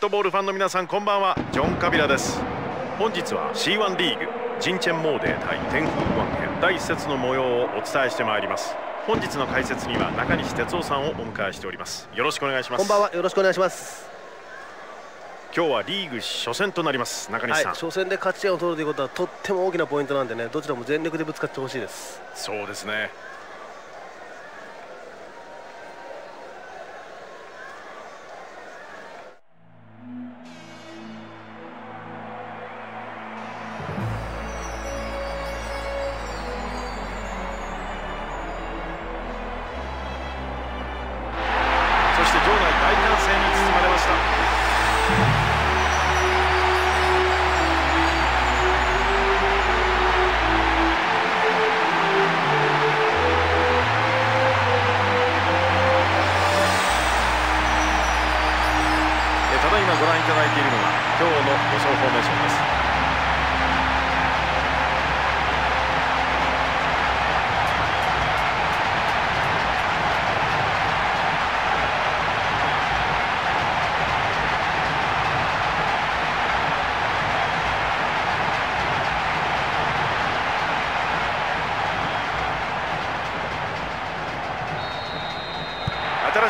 ットボールファンの皆さんこんばんは。ジョン・カビラです。本日は C1 リーグジンチェンモーデー対天空湾編第1節の模様をお伝えしてまいります。本日の解説には中西哲夫さんをお迎えしております。よろしくお願いします。こんばんは。よろしくお願いします。今日はリーグ初戦となります。中西さん、はい、初戦で勝ち点を取るということはとっても大きなポイントなんでねどちらも全力でぶつかってほしいです。そうですね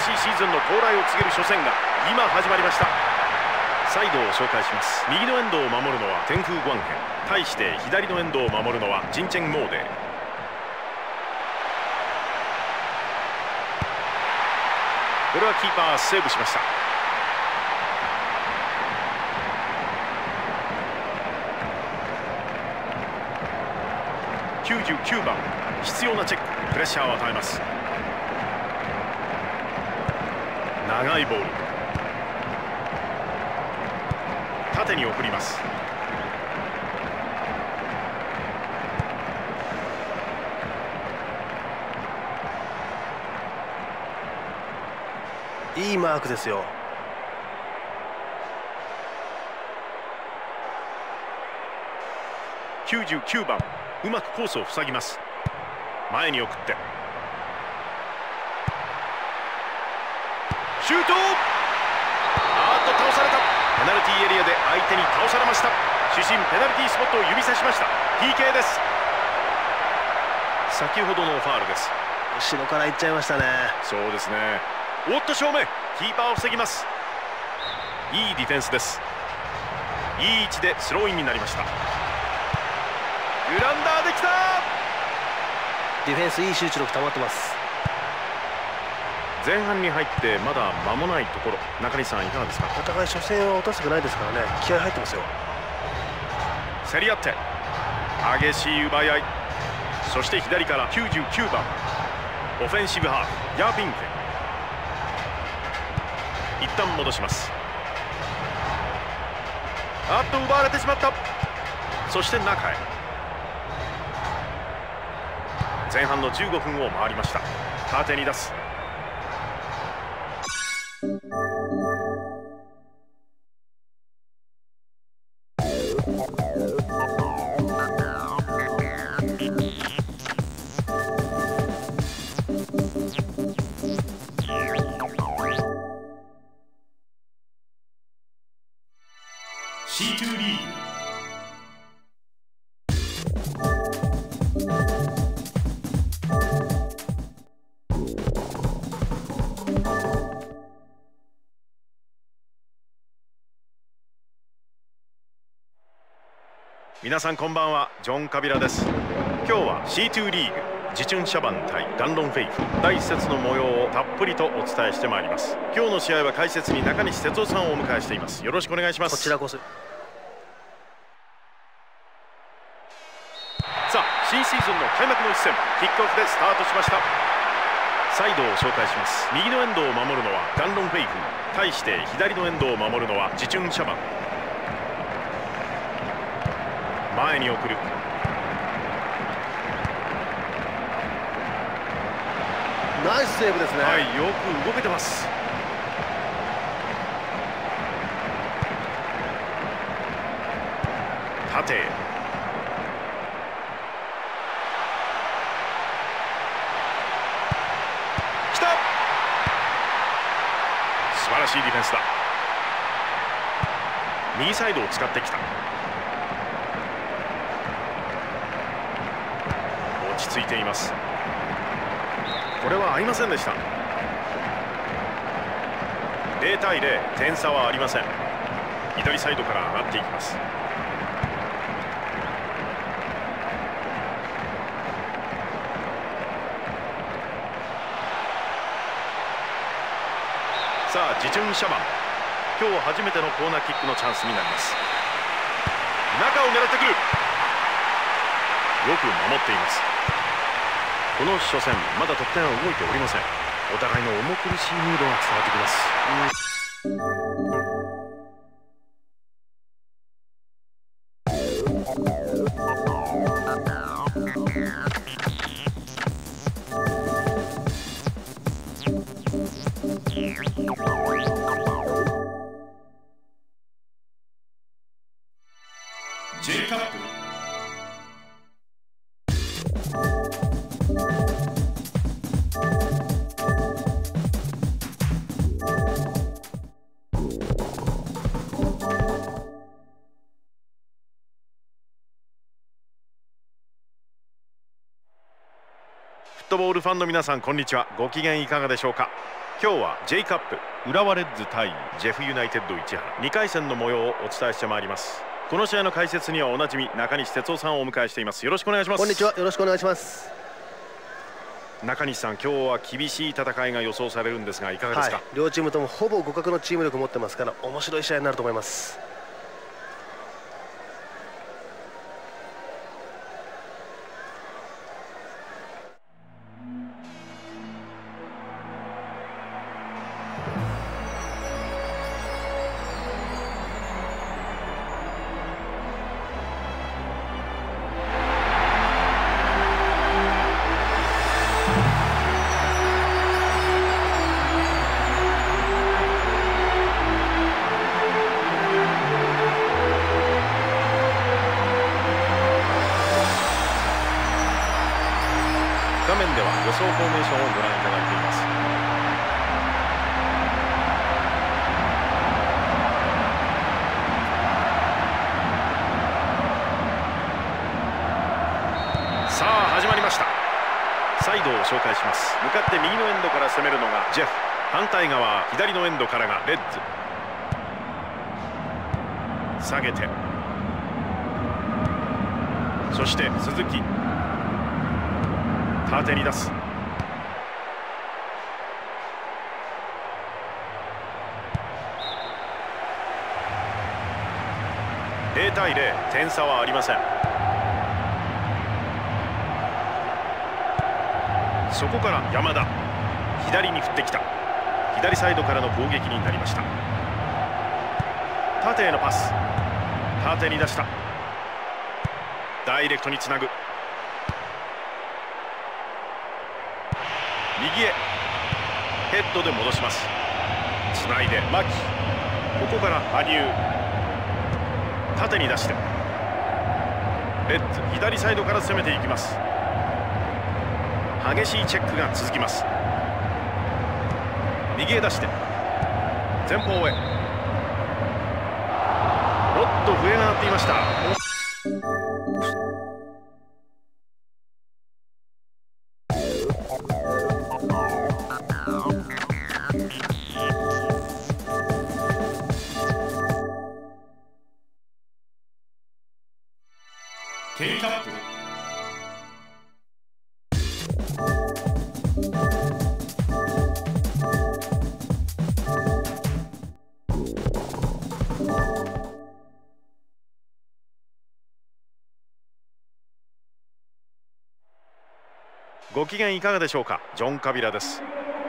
しいシーズンの到来を告げる初戦が今始まりました。サイドを紹介します。右のエンドを守るのは天空グアンヘン。対して左のエンドを守るのはジンチェン・モーデ。これはキーパーセーブしました。99番。必要なチェック。プレッシャーを与えます。長いボール。縦に送ります。いいマークですよ。99番うまくコースを塞ぎます。前に送ってシュート。あっと倒された。ペナルティーエリアで相手に倒されました。主審ペナルティースポットを指さしました。PK です。先ほどのファールです。後ろから行っちゃいましたね。そうですね。おっと正面。キーパーを防ぎます。いいディフェンスです。いい位置でスローインになりました。グランダーできた。ディフェンスいい集中力保ってます前半に入ってまだ間もないところ。中西さんいかがですか？お互い初戦は落としたくないですからね。気合入ってますよ。競り合って激しい奪い合い。そして左から99番。オフェンシブハーフヤーピンケ一旦戻します。あっと奪われてしまった。そして中へ。前半の15分を回りました。縦に出す皆さんこんばんはジョン・カビラです。今日は C2 リーグジチュン・シャバン対ダンロン・フェイフ第1節の模様をたっぷりとお伝えしてまいります。今日の試合は解説に中西哲夫さんをお迎えしています。よろしくお願いします。こちらこそ。さあ新シーズンの開幕の一戦キックオフでスタートしました。サイドを紹介します。右のエンドを守るのはダンロン・フェイフ対して左のエンドを守るのはジチュン・シャバン前に送る。ナイスセーブですね。はいよく動けてます。縦。来た。素晴らしいディフェンスだ。右サイドを使ってきたついています。これは合いませんでした。0対0点差はありません。左サイドから上がっていきます。さあジチュン・シャバン今日初めてのコーナーキックのチャンスになります。中を狙ってくる。よく守っています。この初戦まだ得点は動いておりません。お互いの重苦しいムードが伝わってきます。J トボールファンの皆さんこんにちは。ご機嫌いかがでしょうか。今日は J カップ浦和レッズ対ジェフユナイテッド市原。2回戦の模様をお伝えしてまいります。この試合の解説にはおなじみ中西哲夫さんをお迎えしています。よろしくお願いします。こんにちは。よろしくお願いします。中西さん今日は厳しい戦いが予想されるんですがいかがですか、はい、両チームともほぼ互角のチーム力を持ってますから面白い試合になると思います紹介します。向かって右のエンドから攻めるのがジェフ反対側左のエンドからがレッズ下げて。そして鈴木。縦に出す。0対0点差はありません。そこから山田。左に振ってきた。左サイドからの攻撃になりました。縦へのパス。縦に出した。ダイレクトにつなぐ。右へ。ヘッドで戻します。つないで牧。ここから羽生。縦に出して。レッズ左サイドから攻めていきます。激しいチェックが続きます。右へ出して前方へ。おっと笛が鳴っていました。ケイカップご機嫌いかがでしょうか？ジョン・カビラです。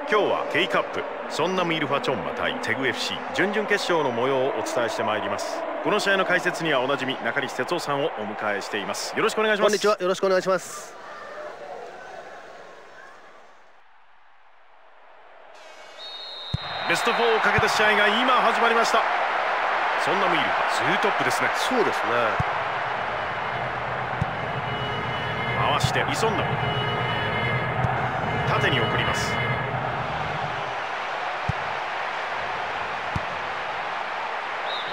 今日は K カップ。ソンナム・イルファチョンマ対テグ FC 準々決勝の模様をお伝えしてまいります。この試合の解説にはおなじみ中西哲夫さんをお迎えしています。よろしくお願いします。こんにちは。よろしくお願いします。ベスト4をかけた試合が今始まりました。ソンナム・イルファ2トップですね。そうですね。回してイソンナム縦に送ります。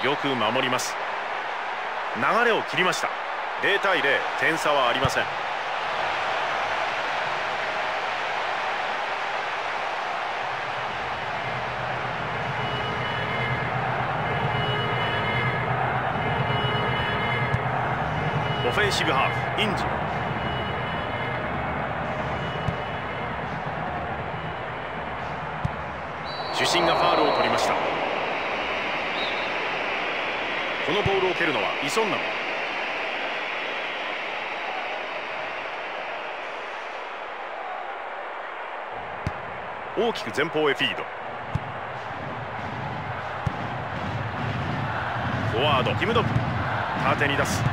よく守ります。流れを切りました。0対0点差はありません。オフェンシブハーフインジ。審がファールを取りました。このボールを蹴るのはイソンナム大きく前方へフィード。フォワードティムドプ。縦に出す。